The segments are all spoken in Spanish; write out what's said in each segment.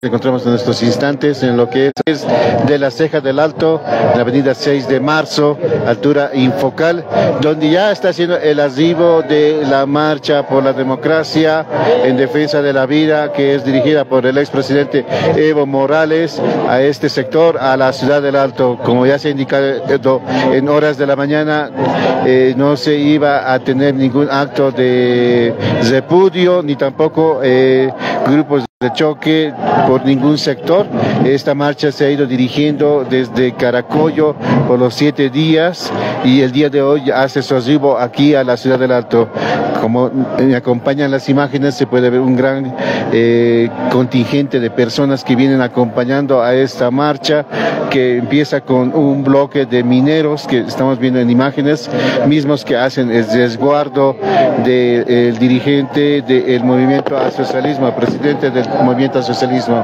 encontramos en estos instantes en lo que es de la ceja del alto, la avenida 6 de marzo, altura infocal, donde ya está haciendo el arribo de la marcha por la democracia en defensa de la vida, que es dirigida por el expresidente Evo Morales a este sector, a la ciudad del alto. Como ya se ha indicado en horas de la mañana, eh, no se iba a tener ningún acto de repudio, ni tampoco eh, grupos de choque por ningún sector. Esta marcha se ha ido dirigiendo desde Caracollo por los siete días y el día de hoy hace su arribo aquí a la ciudad del Alto. Como me acompañan las imágenes, se puede ver un gran eh, contingente de personas que vienen acompañando a esta marcha que empieza con un bloque de mineros que estamos viendo en imágenes, mismos que hacen el resguardo del dirigente del movimiento al socialismo, presidente del movimiento al socialismo.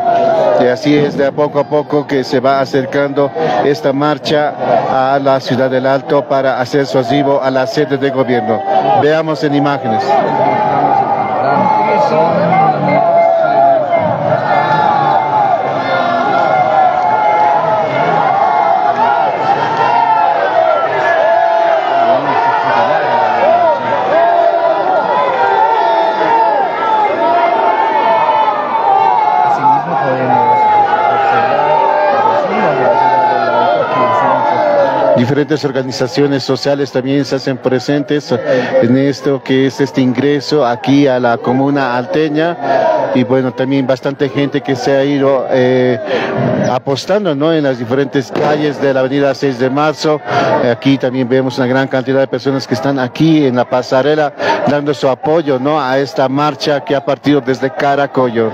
Y así es de a poco a poco que se va acercando esta marcha a la ciudad del Alto para hacer su arribo a la sede de gobierno. Veamos en imágenes. Diferentes organizaciones sociales también se hacen presentes en esto que es este ingreso aquí a la comuna alteña y bueno, también bastante gente que se ha ido eh, apostando ¿no? en las diferentes calles de la avenida 6 de marzo. Aquí también vemos una gran cantidad de personas que están aquí en la pasarela dando su apoyo ¿no? a esta marcha que ha partido desde Caracollo.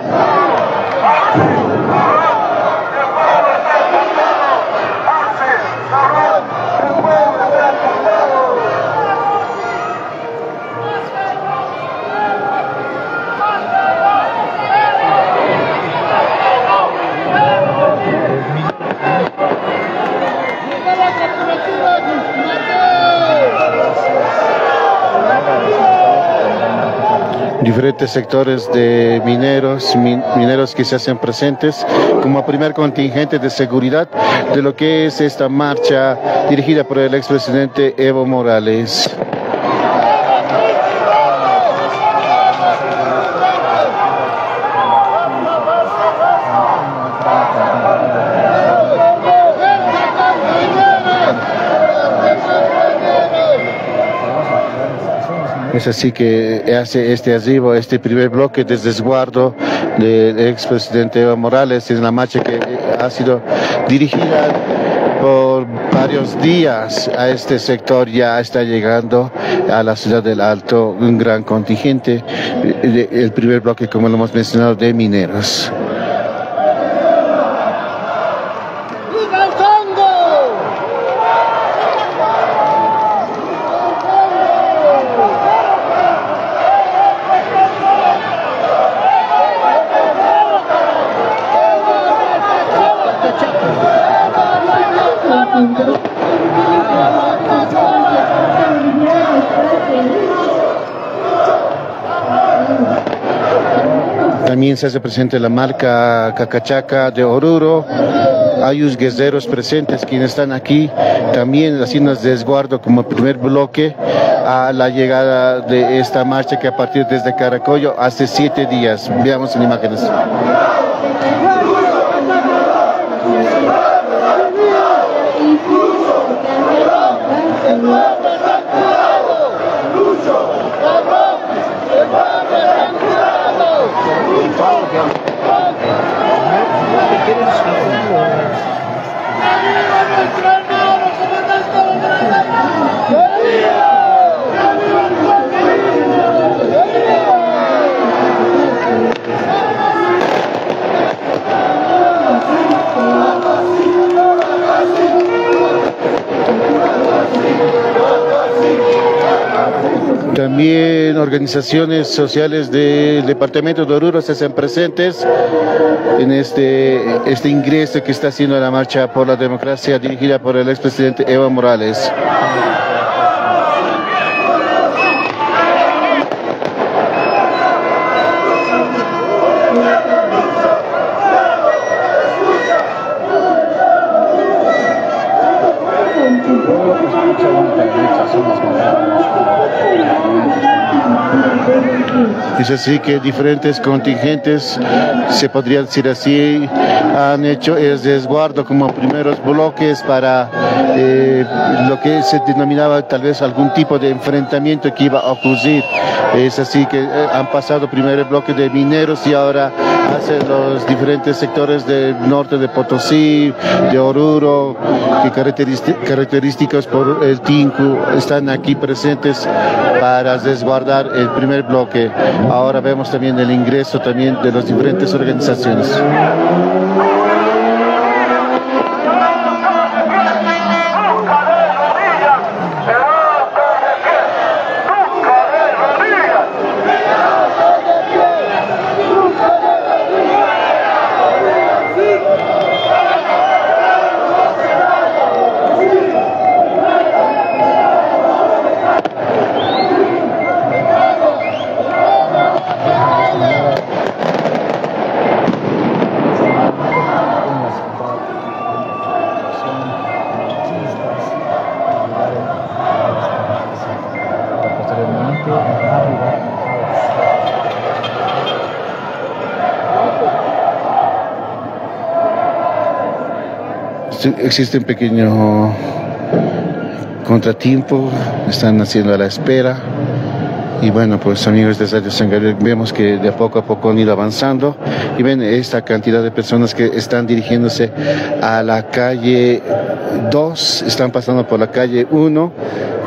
Diferentes sectores de mineros, mineros que se hacen presentes como primer contingente de seguridad de lo que es esta marcha dirigida por el expresidente Evo Morales. Es así que hace este arribo, este primer bloque de desguardo del expresidente Evo Morales en la marcha que ha sido dirigida por varios días a este sector ya está llegando a la ciudad del Alto un gran contingente, el primer bloque como lo hemos mencionado de mineros. También se hace presente la marca Cacachaca de Oruro. Hay unos guerreros presentes quienes están aquí también haciendo desguardo como primer bloque a la llegada de esta marcha que a partir desde Caracollo hace siete días. Veamos en imágenes. También organizaciones sociales del departamento de Oruro se hacen presentes en este, este ingreso que está haciendo la marcha por la democracia dirigida por el expresidente Evo Morales. Es así que diferentes contingentes, se podría decir así, han hecho el resguardo como primeros bloques para eh, lo que se denominaba tal vez algún tipo de enfrentamiento que iba a ocurrir. Es así que eh, han pasado primero el bloque de mineros y ahora hacen los diferentes sectores del norte de Potosí, de Oruro, que características por el Tinku están aquí presentes para resguardar el primer bloque. Ahora vemos también el ingreso también de las diferentes organizaciones. Existe un pequeño contratiempo, están haciendo a la espera. Y bueno, pues amigos de Radio San Gabriel, vemos que de poco a poco han ido avanzando y ven esta cantidad de personas que están dirigiéndose a la calle 2, están pasando por la calle 1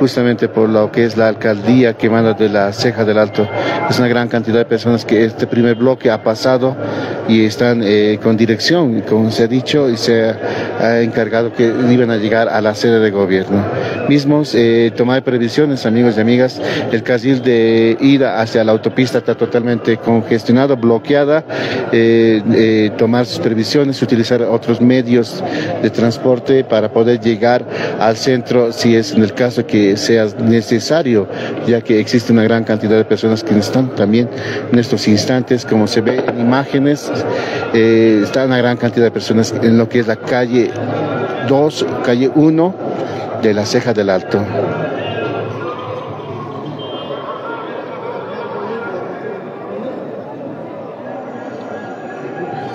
justamente por lo que es la alcaldía que manda de la ceja del alto. Es una gran cantidad de personas que este primer bloque ha pasado y están eh, con dirección, como se ha dicho, y se ha encargado que iban a llegar a la sede de gobierno. Mismos, eh, tomar previsiones, amigos y amigas, el carril de ida hacia la autopista está totalmente congestionado, bloqueada, eh, eh, tomar sus previsiones, utilizar otros medios de transporte para poder llegar al centro si es en el caso que sea necesario, ya que existe una gran cantidad de personas que están también en estos instantes, como se ve en imágenes, eh, está una gran cantidad de personas en lo que es la calle 2, calle 1 de la Ceja del Alto.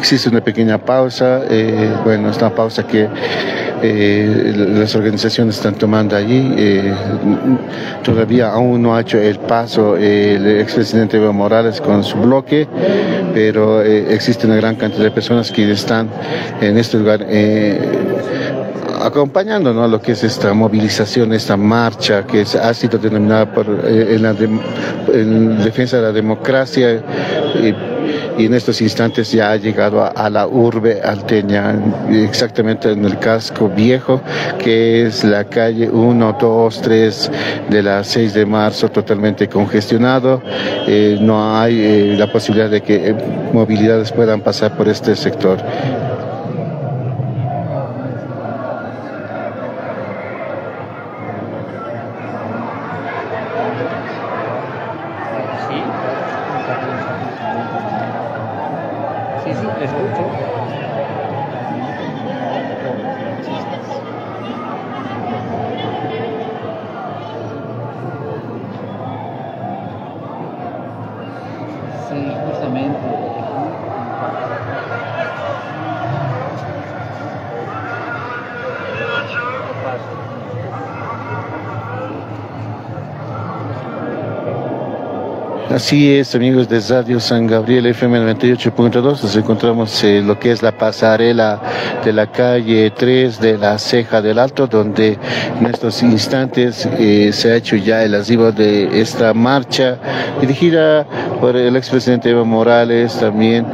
Existe una pequeña pausa, eh, bueno, esta pausa que eh, las organizaciones están tomando allí. Eh, todavía aún no ha hecho el paso el expresidente Evo Morales con su bloque, pero existe una gran cantidad de personas que están en este lugar acompañando ¿no? lo que es esta movilización, esta marcha que ha sido denominada por, en, defensa de la democracia en estos instantes ya ha llegado a, la urbe alteña, exactamente en el casco viejo, que es la calle 1, 2, 3 de la 6 de marzo, totalmente congestionado. Eh, no hay eh, la posibilidad de que eh, movilidades puedan pasar por este sector. escucho. Así es, amigos de Radio San Gabriel FM 98.2. Nos encontramos en lo que es la pasarela de la calle 3 de la Ceja del Alto, donde en estos instantes eh, se ha hecho ya el arribo de esta marcha dirigida por el expresidente Evo Morales también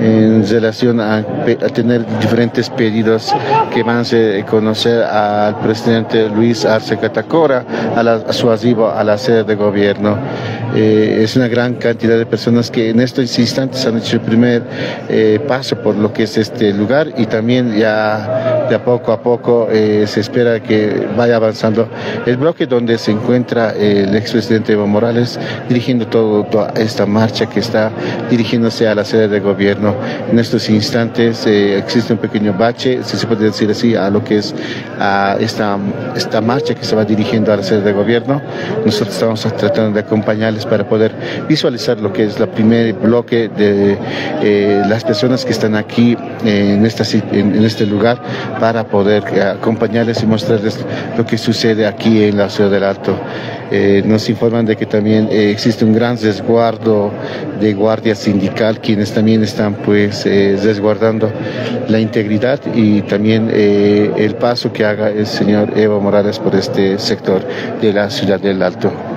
en relación a, tener diferentes pedidos que van a conocer al presidente Luis Arce Catacora a, su arribo a la sede de gobierno. Eh, es una gran cantidad de personas que en estos instantes han hecho el primer eh, paso por lo que es este lugar y también ya de a poco a poco eh, se espera que vaya avanzando el bloque donde se encuentra el expresidente Evo Morales dirigiendo toda esta marcha que está dirigiéndose a la sede de gobierno. En estos instantes eh, existe un pequeño bache, si se puede decir así, a lo que es a esta, esta marcha que se va dirigiendo a la sede de gobierno. Nosotros estamos tratando de acompañarles para poder visualizar lo que es el primer bloque de eh, las personas que están aquí en, esta, en, este lugar para poder acompañarles y mostrarles lo que sucede aquí en la ciudad del Alto. Eh, nos informan de que también eh, existe un gran resguardo de guardia sindical, quienes también están pues resguardando la integridad y también el paso que haga el señor Evo Morales por este sector de la ciudad del Alto.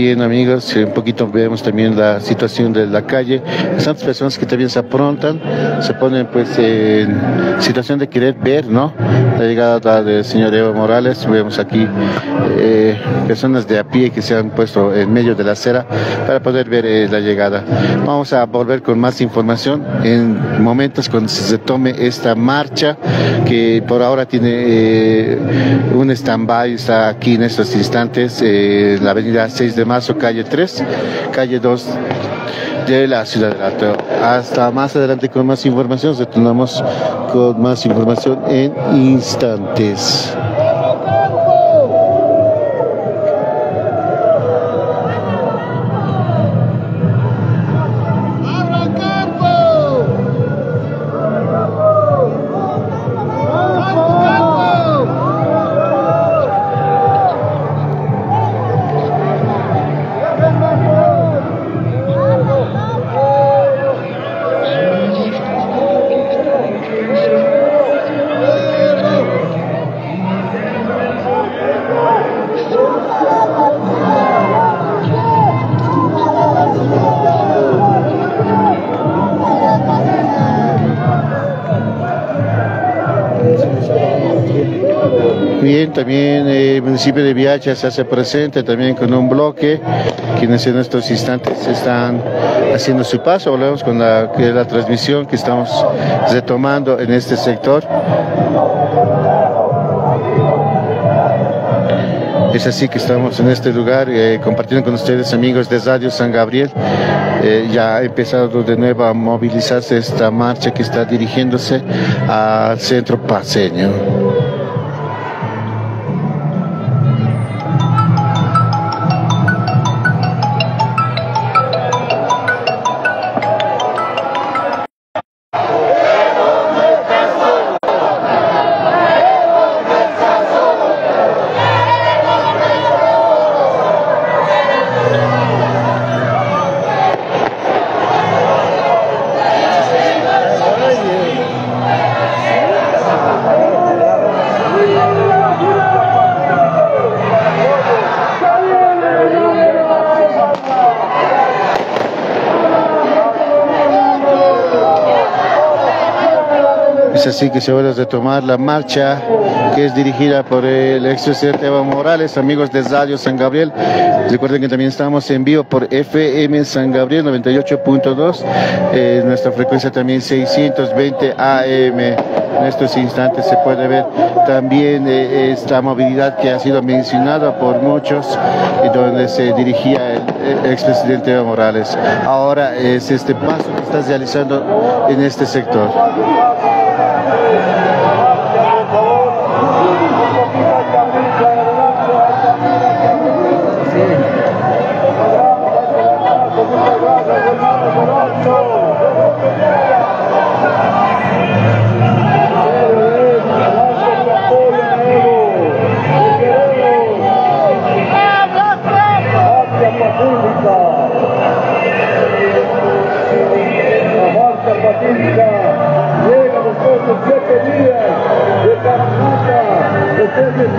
Bien amigos, un poquito vemos también la situación de la calle. Tantas personas que también se aprontan, se ponen pues en situación de querer ver, ¿no? La llegada del señor Evo Morales. Vemos aquí eh, personas de a pie que se han puesto en medio de la acera para poder ver eh, la llegada. Vamos a volver con más información en momentos cuando se tome esta marcha que por ahora tiene eh, un stand-by, está aquí en estos instantes, en la avenida 6 de marzo, calle 3, calle 2 de la ciudad de Alto. Hasta más adelante con más información, retornamos con más información en instantes. También el municipio de Viacha se hace presente también con un bloque, quienes en estos instantes están haciendo su paso. Volvemos con la, la transmisión que estamos retomando en este sector. Es así que estamos en este lugar eh, compartiendo con ustedes amigos de Radio San Gabriel. Eh, ya ha empezado de nuevo a movilizarse esta marcha que está dirigiéndose al centro paseño. Así que se va a retomar la marcha que es dirigida por el expresidente Evo Morales, amigos de Radio San Gabriel. Recuerden que también estamos en vivo por FM San Gabriel 98.2, eh, nuestra frecuencia también 620 AM. En estos instantes se puede ver también eh, esta movilidad que ha sido mencionada por muchos y donde se dirigía el, expresidente Evo Morales. Ahora es este paso que está realizando en este sector.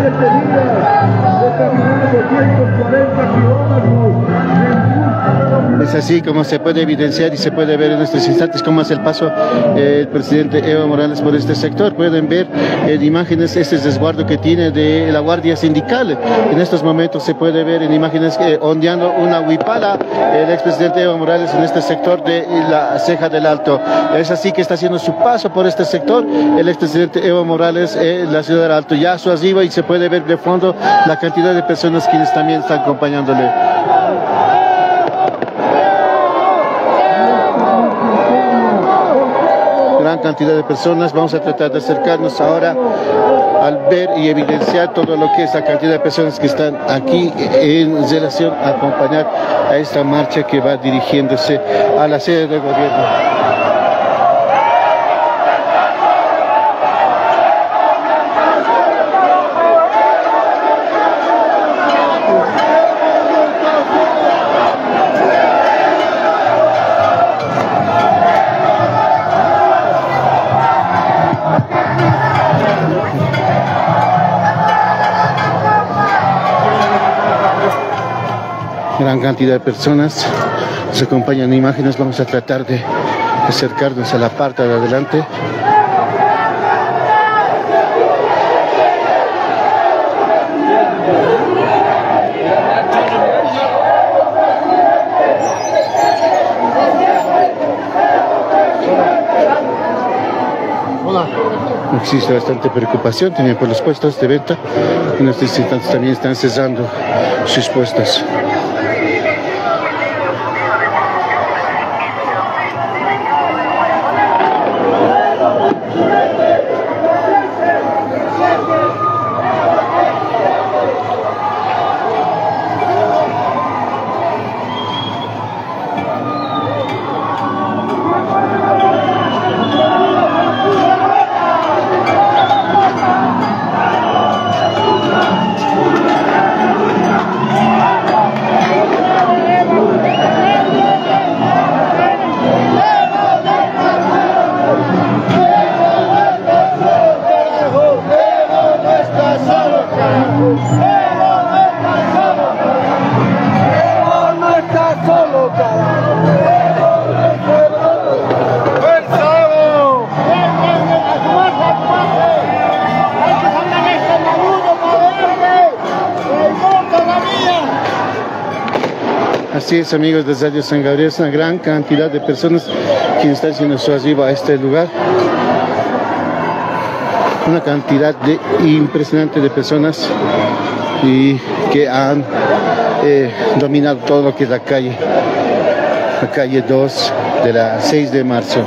Después es así como se puede evidenciar y se puede ver en estos instantes cómo hace el paso eh, el presidente Evo Morales por este sector. Pueden ver en imágenes este resguardo que tiene de la Guardia Sindical. En estos momentos se puede ver en imágenes eh, ondeando una huipala el expresidente Evo Morales en este sector de la ceja del Alto. Es así que está haciendo su paso por este sector el expresidente Evo Morales en la ciudad del Alto. Ya su arriba y se puede ver de fondo la cantidad de personas quienes también están acompañándole. Cantidad de personas. Vamos a tratar de acercarnos ahora al ver y evidenciar todo lo que es la cantidad de personas que están aquí en relación a acompañar a esta marcha que va dirigiéndose a la sede del gobierno. Cantidad de personas. Nos acompañan imágenes, vamos a tratar de acercarnos a la parte de adelante. existe bastante preocupación también por los puestos de venta. En estos instantes también están cesando sus puestos. Amigos de Radio San Gabriel, es una gran cantidad de personas que están haciendo su arriba a este lugar. Una cantidad de, impresionante de personas y que han eh, dominado todo lo que es la calle, la calle 2 de la 6 de marzo.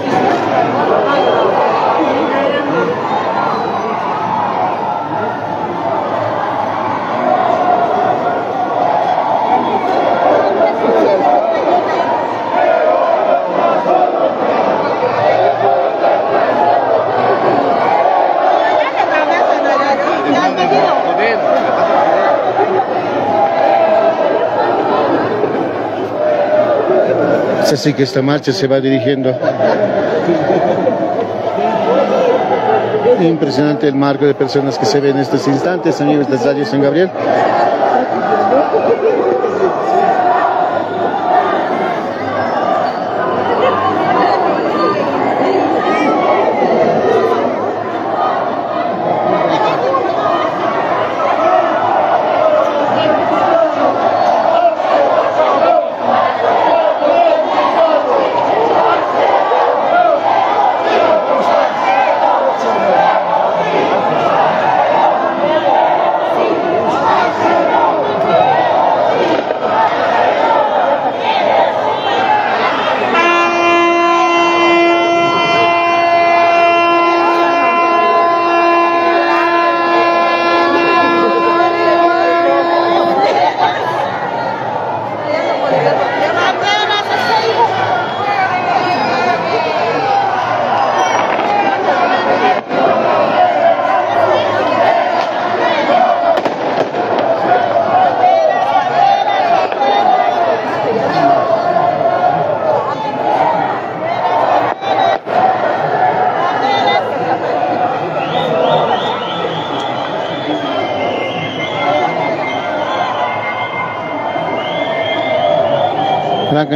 Es así que esta marcha se va dirigiendo. Impresionante el marco de personas que se ven en estos instantes, amigos de Radio San Gabriel.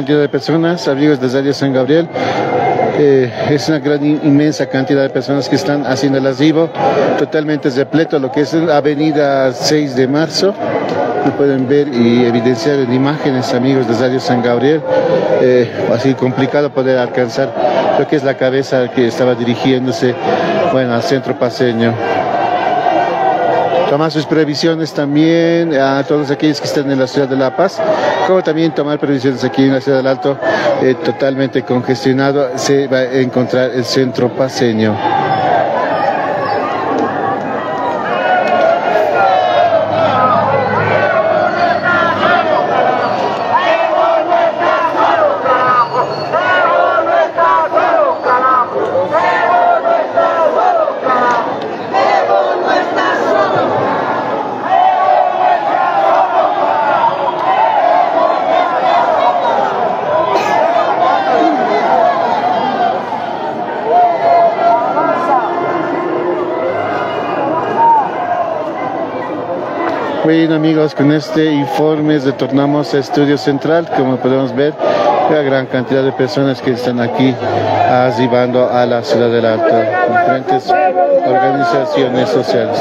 Cantidad de personas, amigos de Radio San Gabriel. Eh, es una gran inmensa cantidad de personas que están haciendo el asilo, totalmente repleto lo que es la avenida 6 de marzo. Lo pueden ver y evidenciar en imágenes, amigos de Radio San Gabriel. Eh, así complicado poder alcanzar lo que es la cabeza que estaba dirigiéndose bueno, al centro paseño tomar sus previsiones también a todos aquellos que están en la ciudad de La Paz, como también tomar previsiones aquí en la ciudad del Alto, eh, totalmente congestionado, se va a encontrar el centro paseño. Bien amigos, con este informe retornamos a Estudio Central, como podemos ver, la gran cantidad de personas que están aquí arribando a la ciudad del Alto, diferentes organizaciones sociales.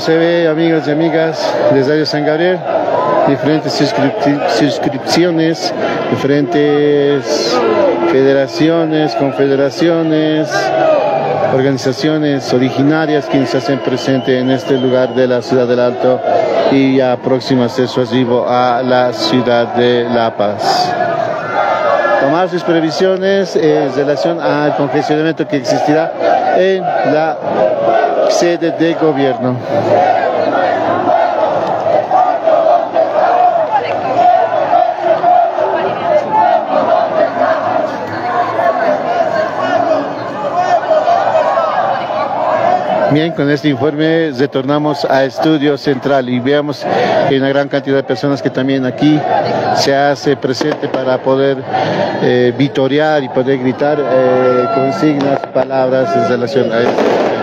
Se ve, amigos y amigas de Radio San Gabriel, diferentes suscripciones, diferentes federaciones, confederaciones, organizaciones originarias que se hacen presente en este lugar de la ciudad del Alto y ya próximo acceso arribo a la ciudad de La Paz. Tomar sus previsiones en relación al congestionamiento que existirá en la sede de gobierno. Bien, con este informe retornamos a Estudio Central y veamos que hay una gran cantidad de personas que también aquí se hace presente para poder eh, vitorear y poder gritar eh, consignas, palabras en relación a esto.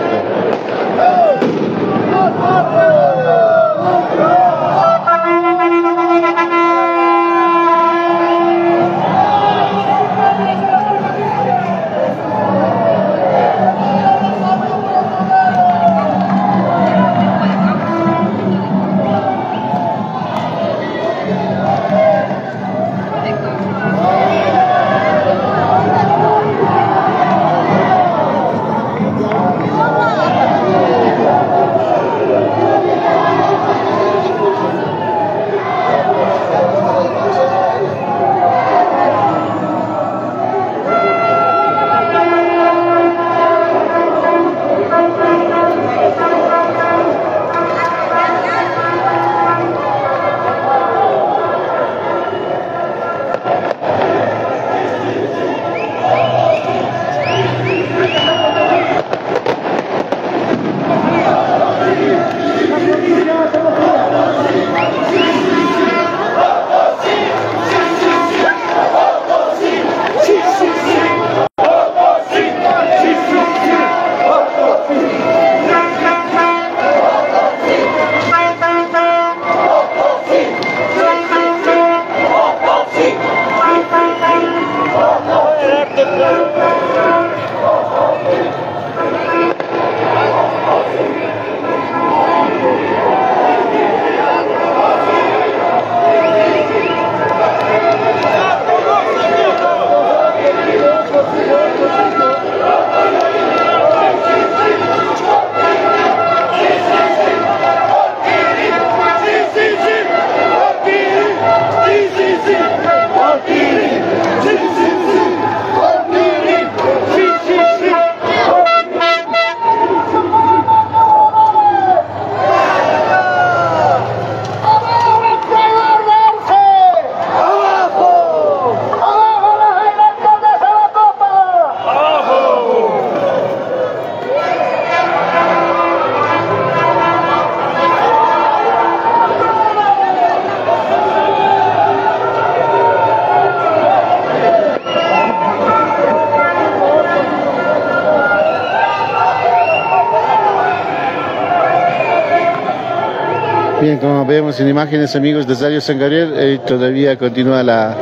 Como vemos en imágenes, amigos de Radio San Gabriel, eh, todavía continúa la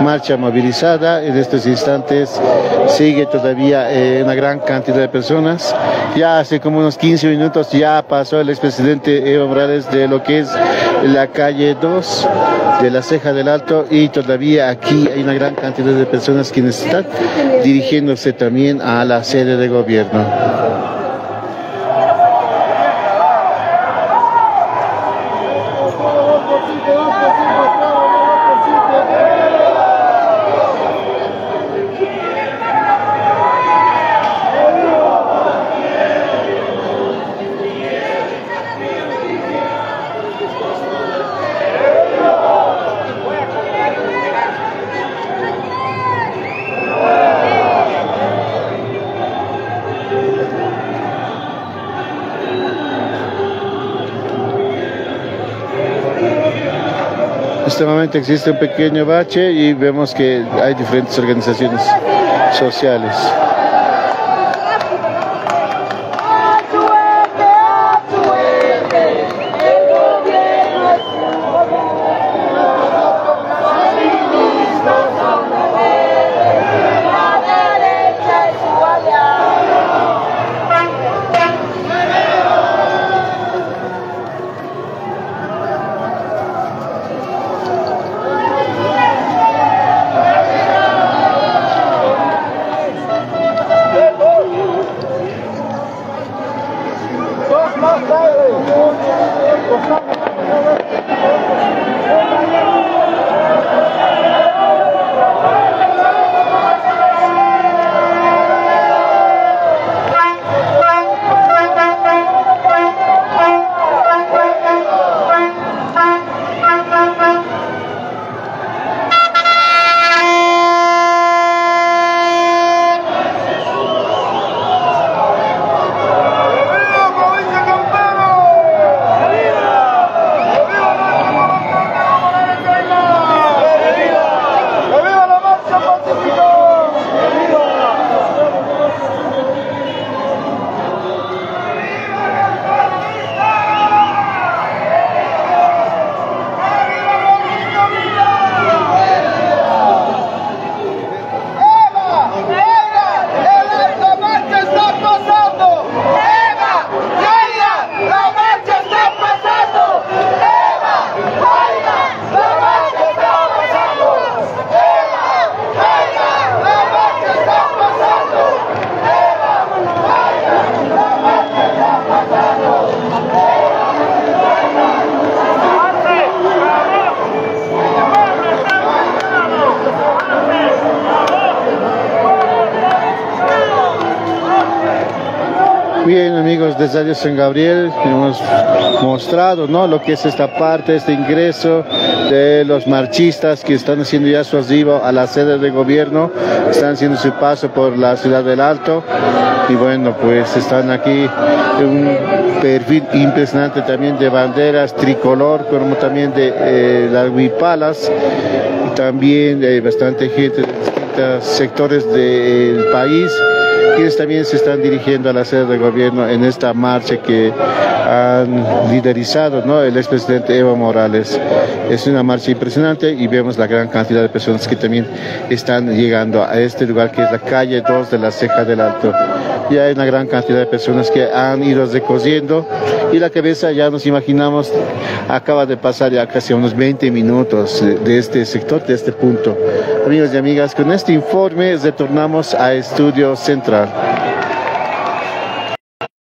marcha movilizada. En estos instantes sigue todavía eh, una gran cantidad de personas. Ya hace como unos 15 minutos ya pasó el expresidente Evo Morales de lo que es la calle 2 de la Ceja del Alto y todavía aquí hay una gran cantidad de personas quienes están dirigiéndose también a la sede de gobierno. Este existe un pequeño bache y vemos que hay diferentes organizaciones sociales. Amigos de Radio San Gabriel, hemos mostrado ¿no? lo que es esta parte, este ingreso de los marchistas que están haciendo ya su arribo a la sede de gobierno, están haciendo su paso por la ciudad del Alto y bueno, pues están aquí un perfil impresionante también de banderas tricolor, como también de eh, las huipalas y también hay bastante gente de distintos sectores del país quienes también se están dirigiendo a la sede de gobierno en esta marcha que han liderizado ¿no? el expresidente Evo Morales. Es una marcha impresionante y vemos la gran cantidad de personas que también están llegando a este lugar que es la calle 2 de la Ceja del Alto. Y hay una gran cantidad de personas que han ido recosiendo y la cabeza ya nos imaginamos acaba de pasar ya casi unos 20 minutos de este sector, de este punto. Amigos y amigas, con este informe retornamos a Estudio Central. Yeah.